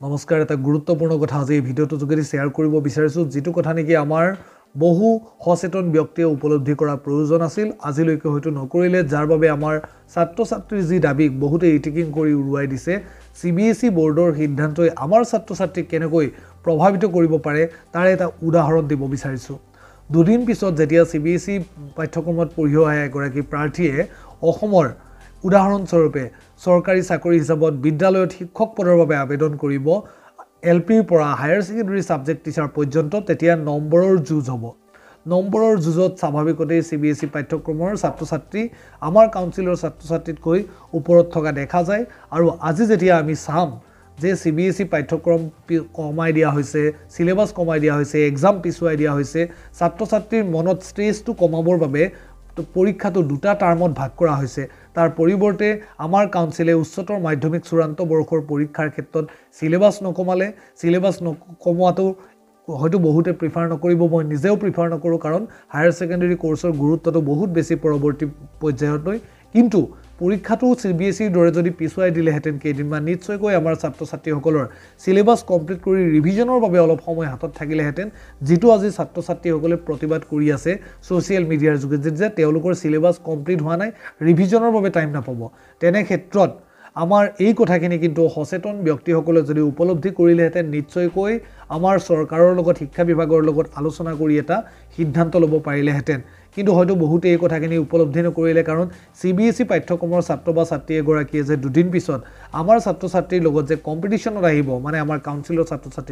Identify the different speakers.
Speaker 1: নমস্কাৰ এটা গুৰুত্বপূৰ্ণ কথা আজি এই ভিডিঅ'টোৰ যোগেদি শ্বেয়াৰ কৰিব বিচাৰিছোঁ। যিটো কথা নেকি আমাৰ বহু সচেতন ব্যক্তিয়ে উপলব্ধি কৰাৰ প্ৰয়োজন আছিল আজিলৈকে হয়তো নকৰিলে যাৰ বাবে আমাৰ ছাত্ৰ ছাত্ৰীৰ যি দাবীক বহুতে ইটিকিং কৰি উৰুৱাই দিছে। চি বি এছ ই বৰ্ডৰ সিদ্ধান্তই আমাৰ ছাত্ৰ ছাত্ৰীক কেনেকৈ প্ৰভাৱিত কৰিব পাৰে তাৰ এটা উদাহৰণ দিব বিচাৰিছোঁ। দুদিন পিছত যেতিয়া চি বি এছ ই পাঠ্যক্ৰমত পঢ়ি অহা এগৰাকী প্ৰাৰ্থীয়ে অসমৰ উদাহৰণস্বৰূপে চৰকাৰী চাকৰি হিচাপত বিদ্যালয়ত শিক্ষক পদৰ বাবে আবেদন কৰিব এল পিৰ পৰা হায়াৰ ছেকেণ্ডেৰী ছাবজেক্ট টিচাৰ পৰ্যন্ত তেতিয়া নম্বৰৰ যুঁজ হ'ব। নম্বৰৰ যুঁজত স্বাভাৱিকতেই চি বি এছ ই পাঠ্যক্ৰমৰ ছাত্ৰ ছাত্ৰী আমাৰ কাউন্সিলৰ ছাত্ৰ ছাত্ৰীতকৈ ওপৰত থকা দেখা যায় আৰু আজি যেতিয়া আমি চাম যে চি বি এছ ই পাঠ্যক্ৰম কমাই দিয়া হৈছে চিলেবাছ কমাই দিয়া হৈছে এক্সাম পিছুৱাই দিয়া হৈছে ছাত্ৰ ছাত্ৰীৰ মনত ষ্ট্ৰেছটো কমাবৰ বাবে পৰীক্ষাটো দুটা টাৰ্মত ভাগ কৰা হৈছে তাৰ পৰিৱৰ্তে আমাৰ কাউন্সিলে উচ্চতৰ মাধ্যমিক চূড়ান্ত বৰ্ষৰ পৰীক্ষাৰ ক্ষেত্ৰত চিলেবাছ নকমালে চিলেবাছ নকমোৱাটো হয়তো বহুতে প্ৰিফাৰ নকৰিব মই নিজেও প্ৰিফাৰ নকৰোঁ কাৰণ হায়াৰ ছেকেণ্ডেৰী কৰ্চৰ গুৰুত্বটো বহুত বেছি পৰৱৰ্তী পৰ্যায়তলৈ কিন্তু পৰীক্ষাটো চি বি এছ ইৰ দৰে যদি পিছুৱাই দিলেহেঁতেন কেইদিনমান। নিশ্চয়কৈ আমাৰ ছাত্ৰ ছাত্ৰীসকলৰ চিলেবাছ কমপ্লিট কৰি ৰিভিজনৰ বাবে অলপ সময় হাতত থাকিলেহেঁতেন যিটো আজি ছাত্ৰ ছাত্ৰীসকলে প্ৰতিবাদ কৰি আছে ছ'চিয়েল মিডিয়াৰ যোগেদি যে তেওঁলোকৰ চিলেবাছ কমপ্লিট হোৱা নাই ৰিভিজনৰ বাবে টাইম নাপাব। তেনে ক্ষেত্ৰত আমাৰ এই কথাখিনি কিন্তু সচেতন ব্যক্তিসকলে যদি উপলব্ধি কৰিলেহেঁতেন নিশ্চয়কৈ আমাৰ চৰকাৰৰ লগত শিক্ষা বিভাগৰ লগত আলোচনা কৰি এটা সিদ্ধান্ত ল'ব পাৰিলেহেঁতেন। কিন্তু হয়তো বহুতে এই কথাখিনি উপলব্ধি নকৰিলে কাৰণ চি বি এছ ই পাঠ্যক্ৰমৰ ছাত্ৰ বা ছাত্ৰী এগৰাকীয়ে যে দুদিন পিছত আমাৰ ছাত্ৰ ছাত্ৰীৰ লগত যে কম্পিটিশ্যনত আহিব মানে আমাৰ কাউন্সিলৰ ছাত্ৰ ছাত্ৰী